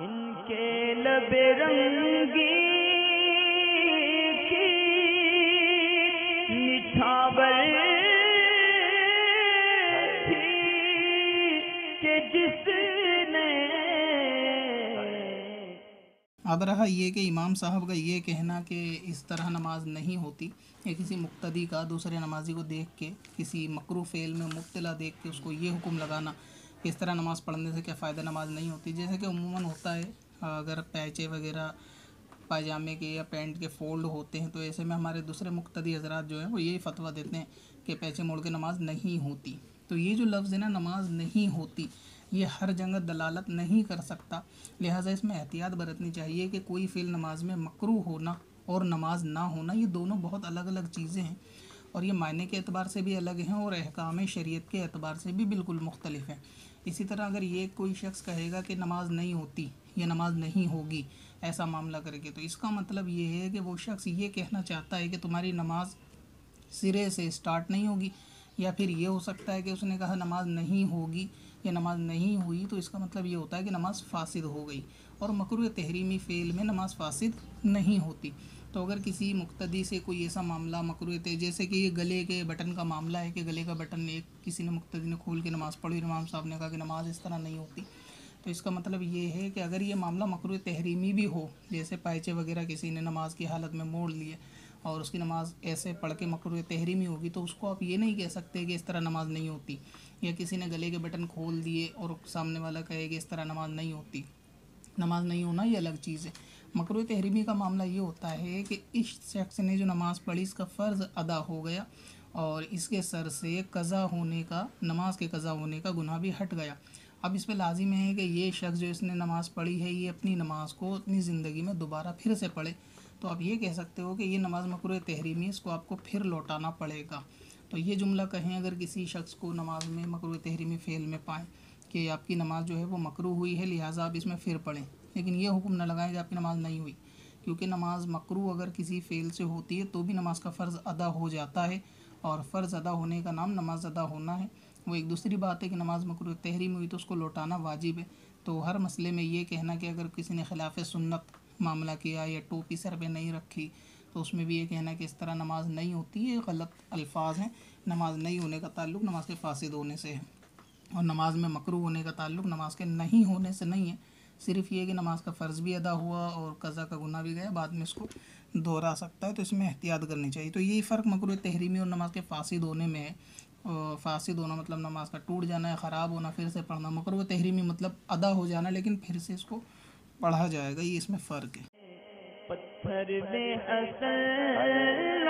ان کے لب رنگی کی نچھاور تھی کہ جس نے اب رہا یہ کہ امام صاحب کا یہ کہنا کہ اس طرح نماز نہیں ہوتی یا کسی مقتدی کا دوسرے نمازی کو دیکھ کے، کسی مکرو فعل میں مبتلا دیکھ کے اس کو یہ حکم لگانا کہ اس طرح نماز پڑھنے سے کیا فائدہ نماز نہیں ہوتی؟ جیسے کہ عموماً ہوتا ہے، اگر پیچے وغیرہ پاجامے کے یا پینٹ کے فولڈ ہوتے ہیں، تو ایسے میں ہمارے دوسرے مقتدی حضرات جو ہیں، وہ یہی فتویٰ دیتے ہیں کہ پیچے موڑ کے نماز نہیں ہوتی۔ تو یہ جو لفظ ہے نا، نماز نہیں ہوتی، یہ ہر جگہ دلالت نہیں کر سکتا۔ لہٰذا اس میں احتیاط برتنی چاہیے کہ کوئی فعل نماز میں مکرو ہونا اور نماز نہ ہونا، یہ دونوں بہت الگ الگ چیزیں ہیں۔ اور یہ معنی کے اعتبار سے بھی الگ ہیں اور احکام شریعت کے اعتبار سے بھی بالکل مختلف ہیں۔ اسی طرح اگر یہ کوئی شخص کہے گا کہ نماز نہیں ہوتی یا نماز نہیں ہوگی، ایسا معاملہ کر کے تو اس کا مطلب یہ ہے کہ وہ شخص یہ کہنا چاہتا ہے کہ تمہاری نماز سرے سے اسٹارٹ نہیں ہوگی یا پھر یہ ہو سکتا ہے کہ اس نے کہا نماز نہیں ہوگی یا نماز نہیں ہوئی، تو اس کا مطلب یہ ہوتا ہے کہ نماز فاسد ہو گئی اور مکرو تحریمی فعل میں نماز فاسد نہیں ہوتی۔ تو اگر کسی مقتدی سے کوئی ایسا معاملہ مکرو تے جیسے کہ یہ گلے کے بٹن کا معاملہ ہے کہ گلے کا بٹن ایک کسی نے مقتدی نے کھول کے نماز پڑھی، امام صاحب نے کہا کہ نماز اس طرح نہیں ہوتی۔ تو اس کا مطلب یہ ہے کہ اگر یہ معاملہ مکرو تحریمی بھی ہو، جیسے پائچے وغیرہ کسی نے نماز کی حالت میں موڑ لیے اور اس کی نماز ایسے پڑھ کے مکرو تحریمی ہوگی، تو اس کو آپ یہ نہیں کہہ سکتے کہ اس طرح نماز نہیں ہوتی یا کسی نے گلے کے بٹن کھول دیے اور سامنے والا کہے کہ اس طرح نماز نہیں ہوتی۔ نماز نہیں ہونا یہ الگ چیز ہے۔ مکرو تحریمی کا معاملہ یہ ہوتا ہے کہ اس شخص نے جو نماز پڑھی اس کا فرض ادا ہو گیا اور اس کے سر سے قضا ہونے کا، نماز کے قضا ہونے کا گناہ بھی ہٹ گیا۔ اب اس پہ لازم ہے کہ یہ شخص جو اس نے نماز پڑھی ہے، یہ اپنی نماز کو اپنی زندگی میں دوبارہ پھر سے پڑھے۔ تو آپ یہ کہہ سکتے ہو کہ یہ نماز مکرو تحریمی اس کو آپ کو پھر لوٹانا پڑے گا۔ تو یہ جملہ کہیں اگر کسی شخص کو نماز میں مکرو تحریمی فعل میں پائیں۔ کہ آپ کی نماز جو ہے وہ مکرو ہوئی ہے، لہٰذا آپ اس میں پھر پڑھیں۔ لیکن یہ حکم نہ لگائیں کہ آپ کی نماز نہیں ہوئی۔ کیونکہ نماز مکرو اگر کسی فعل سے ہوتی ہے تو بھی نماز کا فرض ادا ہو جاتا ہے اور فرض ادا ہونے کا نام نماز ادا ہونا ہے۔ وہ ایک دوسری بات ہے کہ نماز مکرو تحریم ہوئی تو اس کو لوٹانا واجب ہے۔ تو ہر مسئلے میں یہ کہنا کہ اگر کسی نے خلاف سنت معاملہ کیا یا ٹوپی سر پہ نہیں رکھی تو اس میں بھی یہ کہنا کہ اس طرح نماز نہیں ہوتی، یہ غلط الفاظ ہیں۔ نماز نہیں ہونے کا تعلق نماز کے فاسد ہونے سے ہے۔ اور نماز میں مکرو ہونے کا تعلق نماز کے نہیں ہونے سے نہیں ہے۔ صرف یہ کہ نماز کا فرض بھی ادا ہوا اور قضا کا گناہ بھی گیا بعد میں اس کو دہرا سکتا ہے تو اس میں احتیاط کرنی چاہیے۔ تو یہی فرق مکرو تحریمی اور نماز کے فاسد ہونے میں ہے۔ فاسد ہونا مطلب نماز کا ٹوٹ جانا ہے خراب ہونا پھر سے پڑھنا۔ مکرو تحریمی مطلب ادا ہو جانا لیکن پھر سے اس کو پڑھا جائے گا یہ اس میں فرق ہے۔ پتھر میں اصل